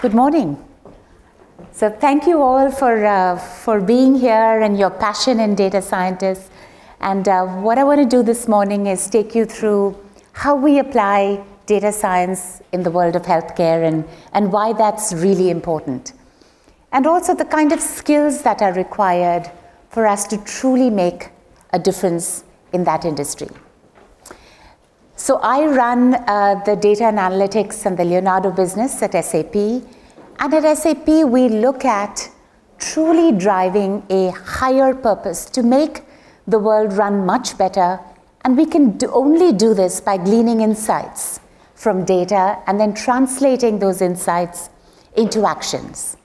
Good morning. So thank you all for, uh, for being here and your passion in data scientists. And uh, what I want to do this morning is take you through how we apply data science in the world of healthcare and, and why that's really important. And also the kind of skills that are required for us to truly make a difference in that industry. So I run uh, the data and analytics and the Leonardo business at SAP. And at SAP, we look at truly driving a higher purpose to make the world run much better. And we can do only do this by gleaning insights from data and then translating those insights into actions.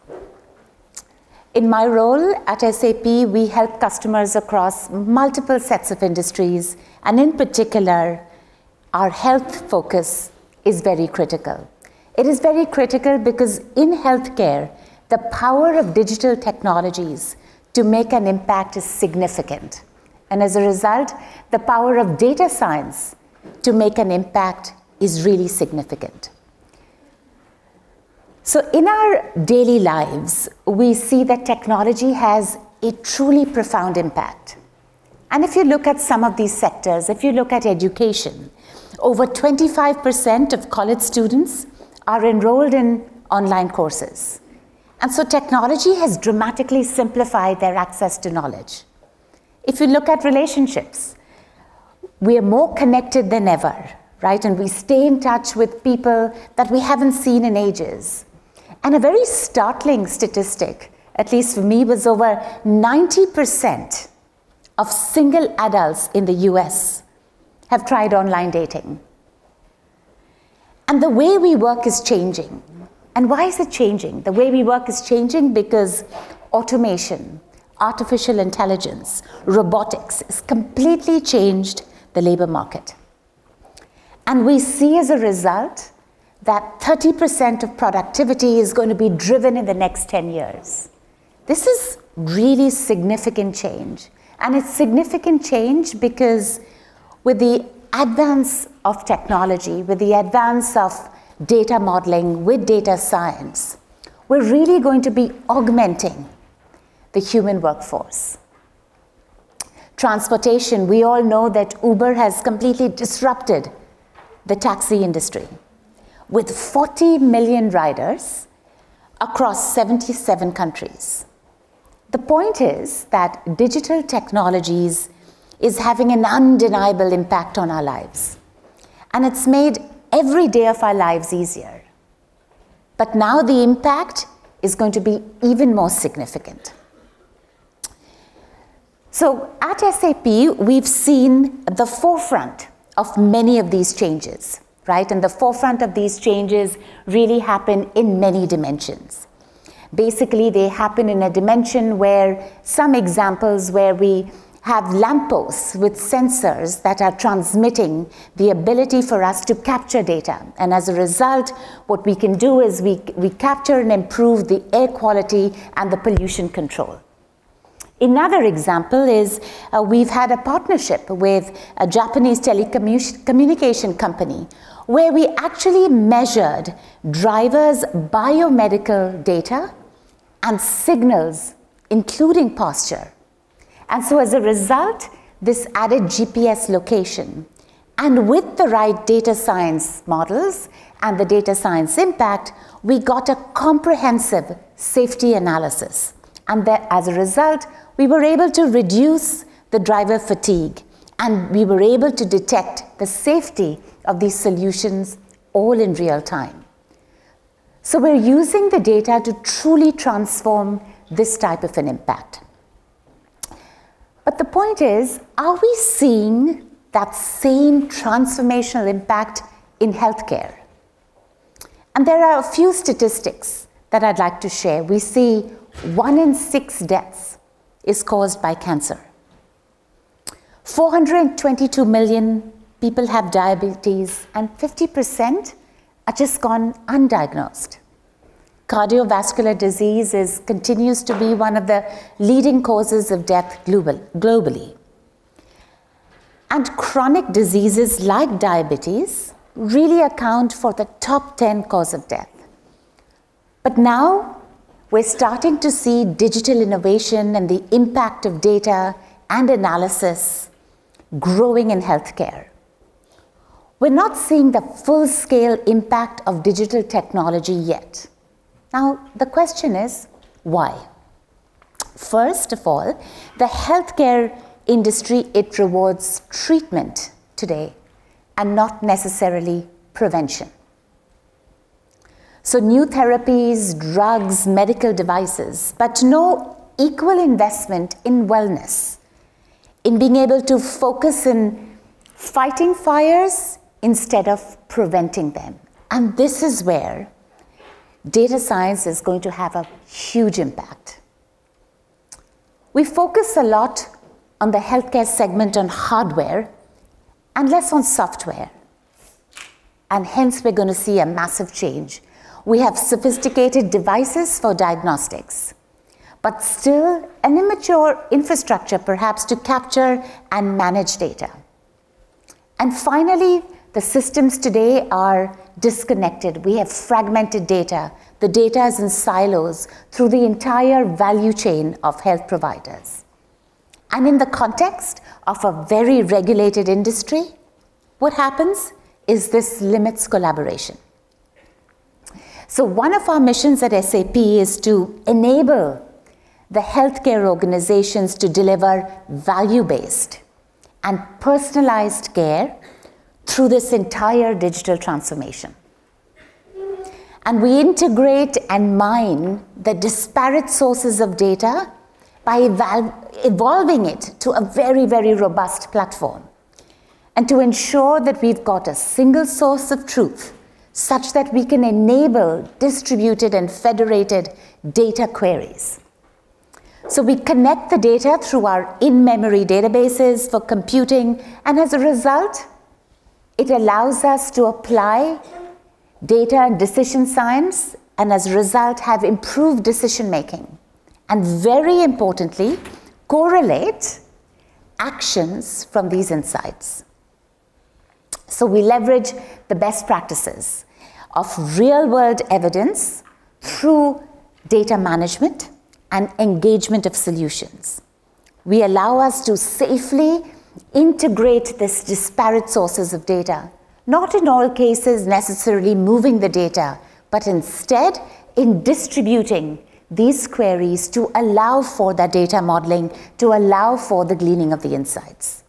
In my role at SAP, we help customers across multiple sets of industries, and in particular, our health focus is very critical. It is very critical because in healthcare, the power of digital technologies to make an impact is significant. And as a result, the power of data science to make an impact is really significant. So, in our daily lives, we see that technology has a truly profound impact. And if you look at some of these sectors, if you look at education, over 25% of college students are enrolled in online courses. And so technology has dramatically simplified their access to knowledge. If you look at relationships, we are more connected than ever, right? And we stay in touch with people that we haven't seen in ages. And a very startling statistic, at least for me, was over 90% of single adults in the US have tried online dating. And the way we work is changing. And why is it changing? The way we work is changing because automation, artificial intelligence, robotics has completely changed the labor market. And we see as a result that 30% of productivity is going to be driven in the next 10 years. This is really significant change. And it's significant change because with the advance of technology, with the advance of data modeling, with data science, we're really going to be augmenting the human workforce. Transportation, we all know that Uber has completely disrupted the taxi industry with 40 million riders across 77 countries. The point is that digital technologies is having an undeniable impact on our lives. And it's made every day of our lives easier. But now the impact is going to be even more significant. So at SAP, we've seen the forefront of many of these changes right? And the forefront of these changes really happen in many dimensions. Basically, they happen in a dimension where some examples where we have lampposts with sensors that are transmitting the ability for us to capture data. And as a result, what we can do is we, we capture and improve the air quality and the pollution control. Another example is uh, we've had a partnership with a Japanese telecommunication company where we actually measured drivers' biomedical data and signals, including posture. And so as a result, this added GPS location. And with the right data science models and the data science impact, we got a comprehensive safety analysis. And that as a result, we were able to reduce the driver fatigue and we were able to detect the safety of these solutions all in real time. So we're using the data to truly transform this type of an impact. But the point is, are we seeing that same transformational impact in healthcare? And there are a few statistics that I'd like to share. We see one in six deaths is caused by cancer. 422 million people have diabetes, and 50% are just gone undiagnosed. Cardiovascular disease is, continues to be one of the leading causes of death global, globally. And chronic diseases like diabetes really account for the top 10 cause of death. But now we're starting to see digital innovation and the impact of data and analysis growing in healthcare. We're not seeing the full scale impact of digital technology yet. Now, the question is why? First of all, the healthcare industry, it rewards treatment today and not necessarily prevention. So, new therapies, drugs, medical devices, but no equal investment in wellness, in being able to focus in fighting fires instead of preventing them. And this is where data science is going to have a huge impact. We focus a lot on the healthcare segment on hardware and less on software. And hence, we're going to see a massive change. We have sophisticated devices for diagnostics, but still an immature infrastructure, perhaps, to capture and manage data. And finally, the systems today are disconnected. We have fragmented data. The data is in silos through the entire value chain of health providers. And in the context of a very regulated industry, what happens is this limits collaboration. So, one of our missions at SAP is to enable the healthcare organizations to deliver value based and personalized care through this entire digital transformation. And we integrate and mine the disparate sources of data by evolving it to a very, very robust platform. And to ensure that we've got a single source of truth such that we can enable distributed and federated data queries. So we connect the data through our in memory databases for computing, and as a result, it allows us to apply data and decision science and as a result have improved decision making. And very importantly, correlate actions from these insights. So we leverage the best practices of real world evidence through data management and engagement of solutions. We allow us to safely integrate these disparate sources of data, not in all cases necessarily moving the data, but instead in distributing these queries to allow for that data modeling, to allow for the gleaning of the insights.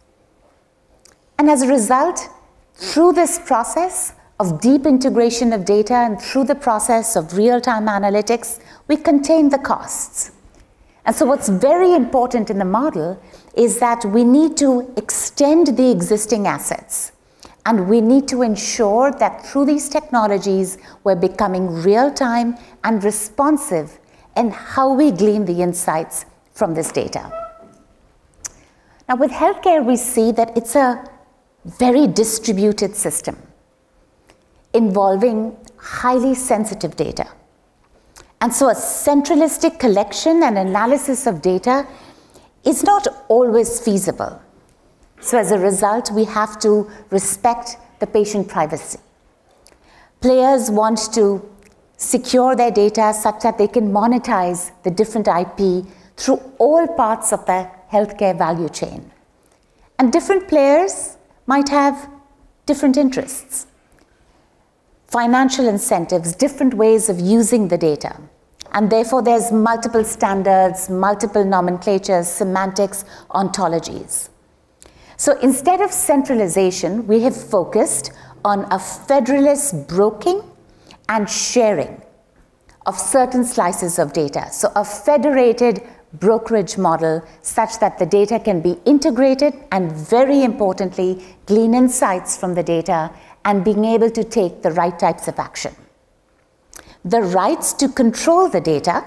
And as a result, through this process of deep integration of data and through the process of real time analytics, we contain the costs. And so, what's very important in the model is that we need to extend the existing assets. And we need to ensure that through these technologies, we're becoming real time and responsive in how we glean the insights from this data. Now, with healthcare, we see that it's a very distributed system involving highly sensitive data. And so, a centralistic collection and analysis of data is not always feasible. So, as a result, we have to respect the patient privacy. Players want to secure their data such that they can monetize the different IP through all parts of the healthcare value chain. And different players might have different interests, financial incentives, different ways of using the data. And therefore, there's multiple standards, multiple nomenclatures, semantics, ontologies. So instead of centralization, we have focused on a federalist broking and sharing of certain slices of data. So a federated brokerage model such that the data can be integrated and very importantly, glean insights from the data and being able to take the right types of action the rights to control the data,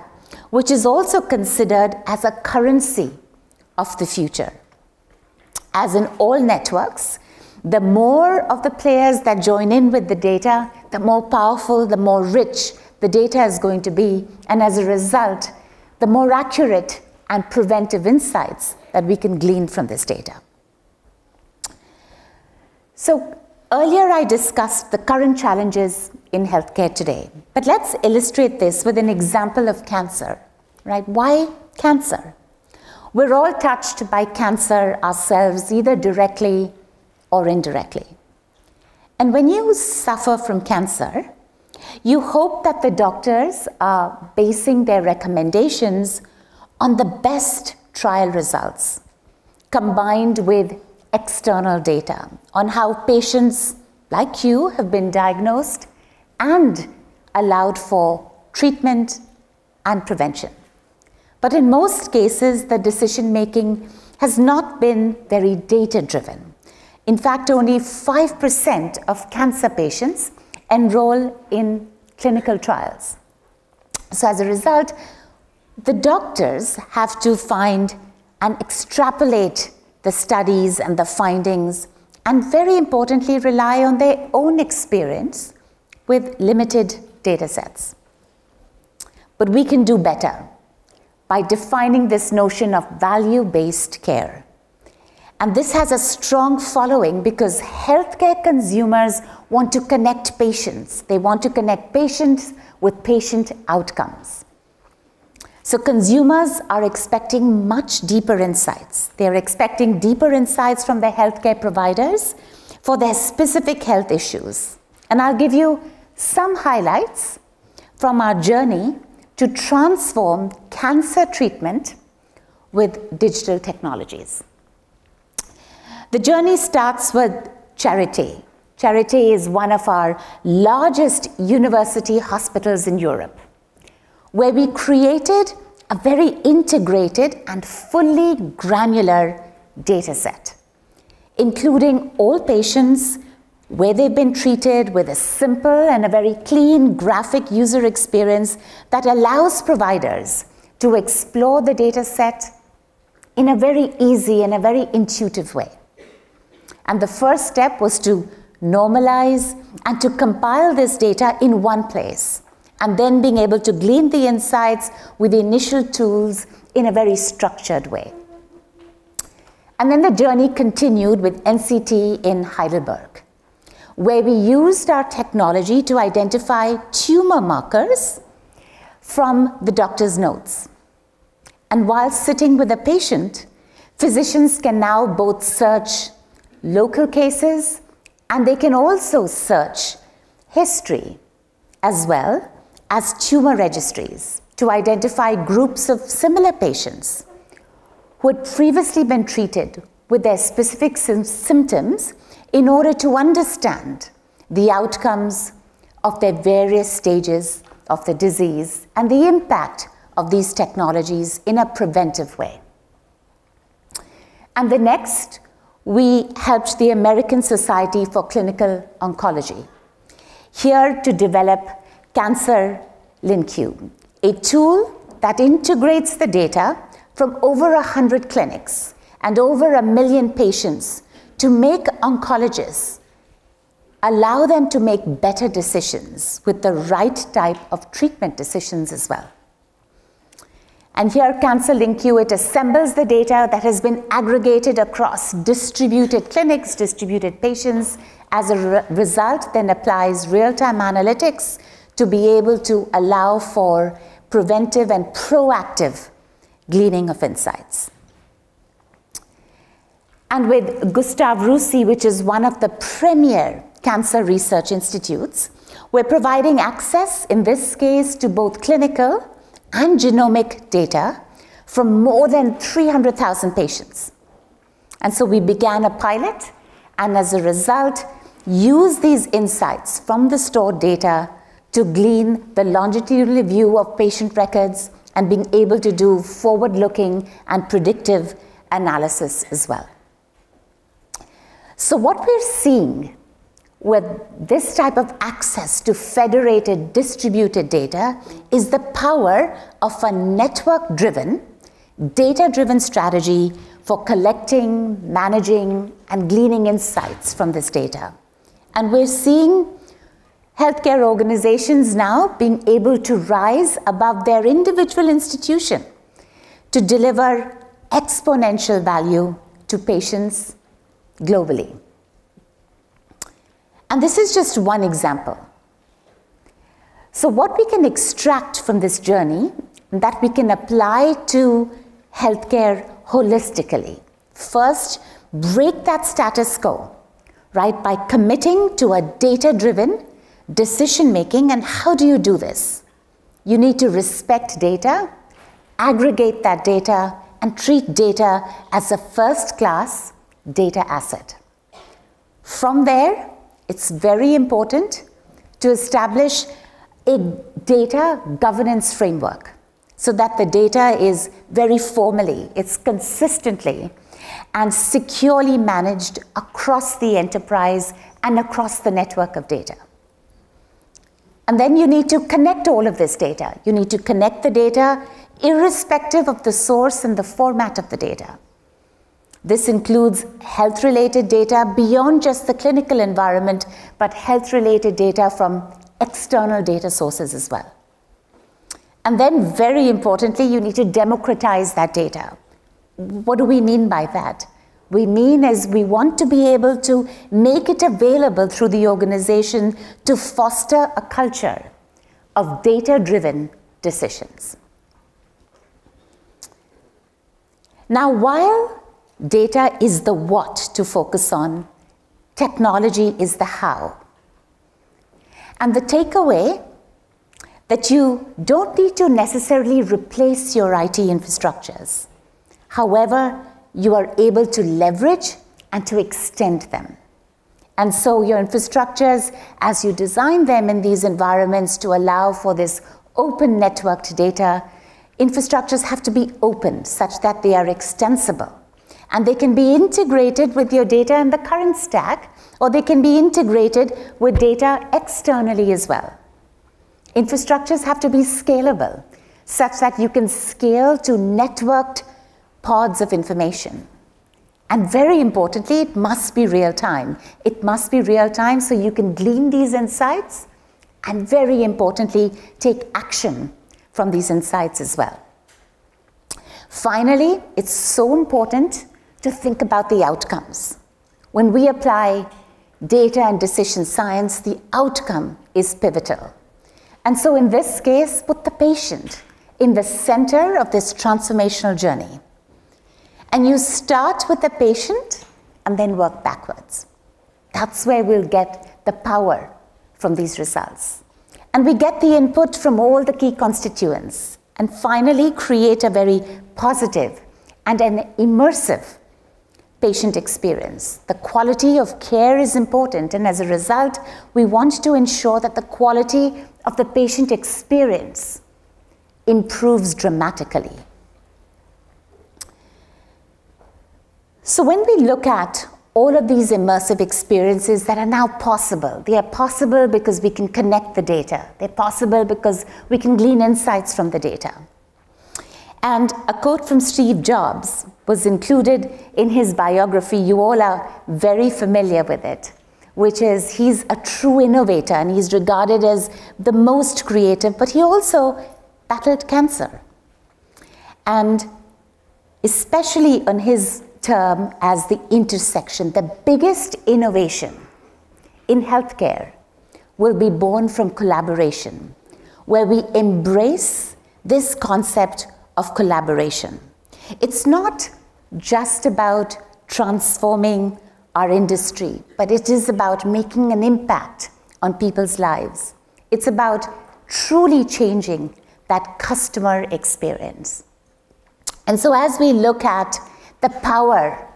which is also considered as a currency of the future. As in all networks, the more of the players that join in with the data, the more powerful, the more rich the data is going to be, and as a result, the more accurate and preventive insights that we can glean from this data. So, earlier I discussed the current challenges in healthcare today. But let's illustrate this with an example of cancer, right? Why cancer? We're all touched by cancer ourselves, either directly or indirectly. And when you suffer from cancer, you hope that the doctors are basing their recommendations on the best trial results combined with external data on how patients like you have been diagnosed and allowed for treatment and prevention. But in most cases, the decision making has not been very data driven. In fact, only 5% of cancer patients enroll in clinical trials. So, as a result, the doctors have to find and extrapolate the studies and the findings, and very importantly, rely on their own experience with limited data sets. But we can do better by defining this notion of value based care. And this has a strong following because healthcare consumers want to connect patients. They want to connect patients with patient outcomes. So consumers are expecting much deeper insights. They're expecting deeper insights from their healthcare providers for their specific health issues. And I'll give you some highlights from our journey to transform cancer treatment with digital technologies. The journey starts with Charité. Charité is one of our largest university hospitals in Europe where we created a very integrated and fully granular data set, including all patients, where they've been treated with a simple and a very clean graphic user experience that allows providers to explore the data set in a very easy and a very intuitive way. And the first step was to normalize and to compile this data in one place and then being able to glean the insights with the initial tools in a very structured way. And then the journey continued with NCT in Heidelberg, where we used our technology to identify tumor markers from the doctor's notes. And while sitting with a patient, physicians can now both search local cases and they can also search history as well as tumor registries to identify groups of similar patients who had previously been treated with their specific symptoms in order to understand the outcomes of their various stages of the disease and the impact of these technologies in a preventive way. And the next, we helped the American Society for Clinical Oncology here to develop Cancer LinQ, a tool that integrates the data from over 100 clinics and over a million patients to make oncologists allow them to make better decisions with the right type of treatment decisions as well. And here, Cancer LinQ, it assembles the data that has been aggregated across distributed clinics, distributed patients. As a re result, then applies real-time analytics to be able to allow for preventive and proactive gleaning of insights. And with Gustave Roussy, which is one of the premier cancer research institutes, we're providing access, in this case, to both clinical and genomic data from more than 300,000 patients. And so we began a pilot, and as a result, use these insights from the stored data to glean the longitudinal view of patient records and being able to do forward looking and predictive analysis as well. So, what we're seeing with this type of access to federated distributed data is the power of a network driven, data driven strategy for collecting, managing, and gleaning insights from this data. And we're seeing healthcare organizations now being able to rise above their individual institution to deliver exponential value to patients globally. And this is just one example. So, what we can extract from this journey that we can apply to healthcare holistically. First, break that status quo, right, by committing to a data driven decision making. And how do you do this? You need to respect data, aggregate that data, and treat data as a first class data asset. From there, it's very important to establish a data governance framework so that the data is very formally, it's consistently and securely managed across the enterprise and across the network of data. And then you need to connect all of this data. You need to connect the data irrespective of the source and the format of the data. This includes health related data beyond just the clinical environment, but health related data from external data sources as well. And then, very importantly, you need to democratize that data. What do we mean by that? We mean as we want to be able to make it available through the organization to foster a culture of data driven decisions. Now, while data is the what to focus on, technology is the how. And the takeaway that you don't need to necessarily replace your IT infrastructures. However, you are able to leverage and to extend them. And so your infrastructures, as you design them in these environments to allow for this open networked data, infrastructures have to be open such that they are extensible. And they can be integrated with your data in the current stack, or they can be integrated with data externally as well. Infrastructures have to be scalable, such that you can scale to networked pods of information. And very importantly, it must be real time. It must be real time so you can glean these insights and, very importantly, take action from these insights as well. Finally, it's so important to think about the outcomes. When we apply data and decision science, the outcome is pivotal. And so, in this case, put the patient in the center of this transformational journey. And you start with the patient and then work backwards. That's where we'll get the power from these results. And we get the input from all the key constituents and finally create a very positive and an immersive patient experience. The quality of care is important, and as a result, we want to ensure that the quality of the patient experience improves dramatically. So, when we look at all of these immersive experiences that are now possible. They are possible because we can connect the data. They're possible because we can glean insights from the data. And a quote from Steve Jobs was included in his biography. You all are very familiar with it, which is he's a true innovator and he's regarded as the most creative, but he also battled cancer. And especially on his term as the intersection. The biggest innovation in healthcare will be born from collaboration, where we embrace this concept of collaboration. It's not just about transforming our industry, but it is about making an impact on people's lives. It's about truly changing that customer experience. And so, as we look at the power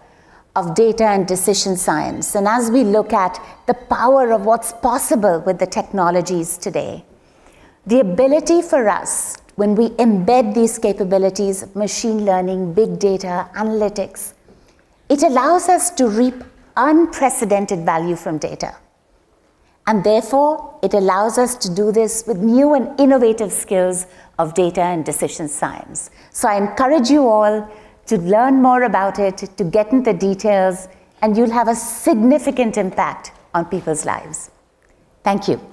of data and decision science. And as we look at the power of what's possible with the technologies today, the ability for us, when we embed these capabilities of machine learning, big data, analytics, it allows us to reap unprecedented value from data. And therefore, it allows us to do this with new and innovative skills of data and decision science. So I encourage you all to learn more about it, to get into the details, and you'll have a significant impact on people's lives. Thank you.